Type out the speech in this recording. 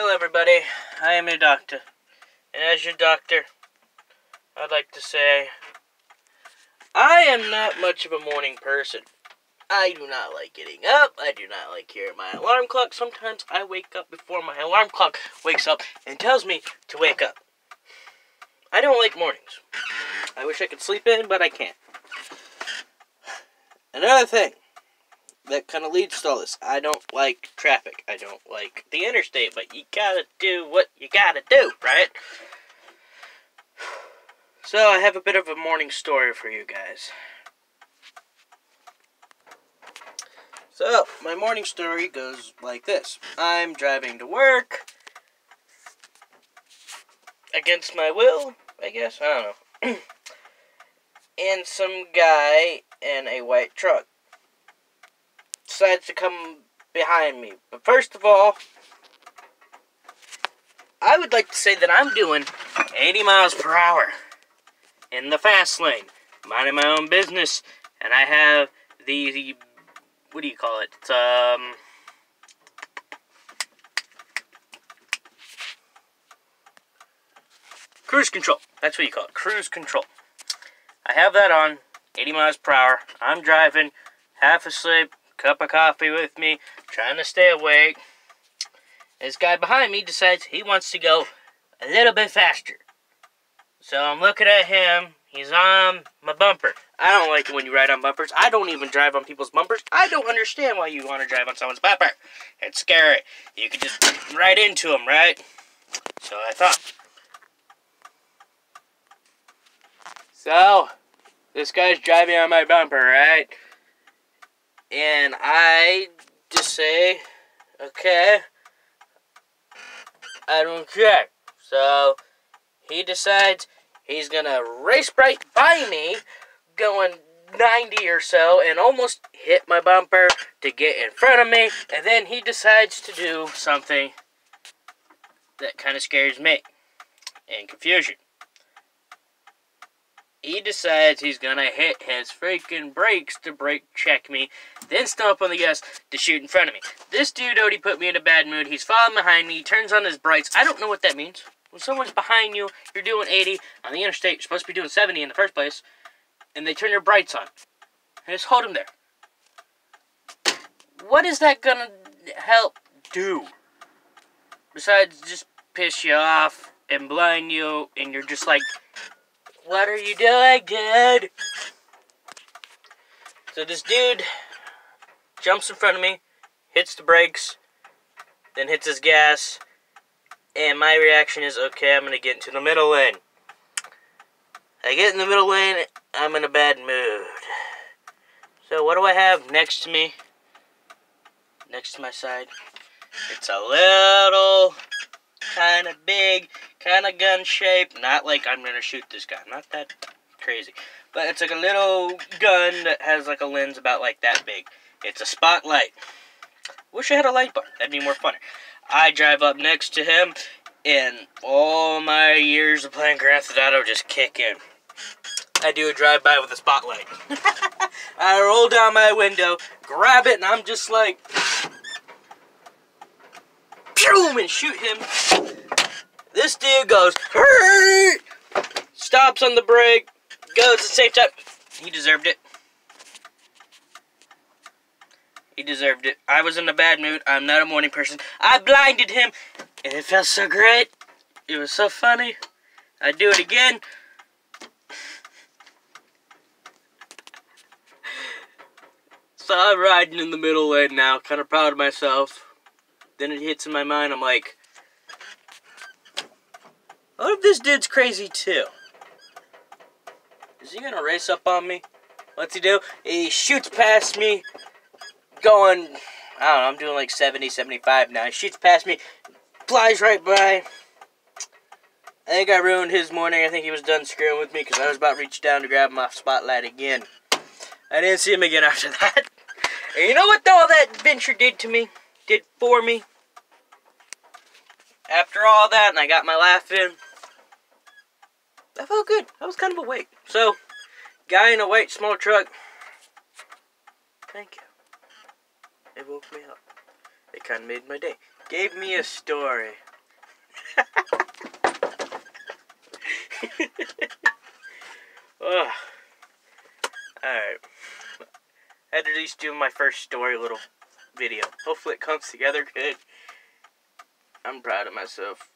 Hello, everybody. I am your doctor. And as your doctor, I'd like to say I am not much of a morning person. I do not like getting up. I do not like hearing my alarm clock. Sometimes I wake up before my alarm clock wakes up and tells me to wake up. I don't like mornings. I wish I could sleep in, but I can't. Another thing that kind of leads to all this. I don't like traffic. I don't like the interstate, but you gotta do what you gotta do, right? So I have a bit of a morning story for you guys. So, my morning story goes like this. I'm driving to work. Against my will, I guess. I don't know. and some guy in a white truck decides to come behind me. But first of all, I would like to say that I'm doing 80 miles per hour in the fast lane, minding my own business, and I have the, the what do you call it? It's, um, cruise control. That's what you call it, cruise control. I have that on, 80 miles per hour. I'm driving, half asleep, cup of coffee with me, trying to stay awake. This guy behind me decides he wants to go a little bit faster. So I'm looking at him. He's on my bumper. I don't like it when you ride on bumpers. I don't even drive on people's bumpers. I don't understand why you want to drive on someone's bumper. It's scary. You could just ride into them, right? So I thought. So, this guy's driving on my bumper, right? And I just say, okay, I don't care. So he decides he's gonna race right by me, going 90 or so, and almost hit my bumper to get in front of me. And then he decides to do something that kind of scares me and confusion he decides he's gonna hit his freaking brakes to brake check me, then stomp on the gas to shoot in front of me. This dude already put me in a bad mood. He's following behind me, he turns on his brights. I don't know what that means. When someone's behind you, you're doing 80 on the interstate, you're supposed to be doing 70 in the first place, and they turn your brights on. And just hold them there. What is that gonna help do? Besides just piss you off and blind you, and you're just like, what are you doing, dude? So this dude jumps in front of me, hits the brakes, then hits his gas, and my reaction is, okay, I'm going to get into the middle lane. I get in the middle lane, I'm in a bad mood. So what do I have next to me? Next to my side? It's a little kind of big, kind of gun shape. Not like I'm going to shoot this guy. Not that crazy. But it's like a little gun that has like a lens about like that big. It's a spotlight. Wish I had a light bar. That'd be more fun. I drive up next to him, and all my years of playing Grand Theft Auto just kick in. I do a drive-by with a spotlight. I roll down my window, grab it, and I'm just like, boom, and shoot him. This dude goes, stops on the brake, goes to safe time. He deserved it. He deserved it. I was in a bad mood. I'm not a morning person. I blinded him, and it felt so great. It was so funny. I'd do it again. So I'm riding in the middle lane now, kind of proud of myself. Then it hits in my mind, I'm like, what if this dude's crazy too? Is he gonna race up on me? What's he do? He shoots past me, going, I don't know, I'm doing like 70, 75 now. He shoots past me, flies right by. I think I ruined his morning. I think he was done screwing with me because I was about to reach down to grab my spotlight again. I didn't see him again after that. And you know what all that adventure did to me? Did for me? After all that, and I got my laugh in, I felt good. I was kind of awake. So, guy in a white small truck, thank you. It woke me up. It kind of made my day. Gave me a story. Ugh. Alright. I had to at least do my first story little video. Hopefully it comes together good. I'm proud of myself.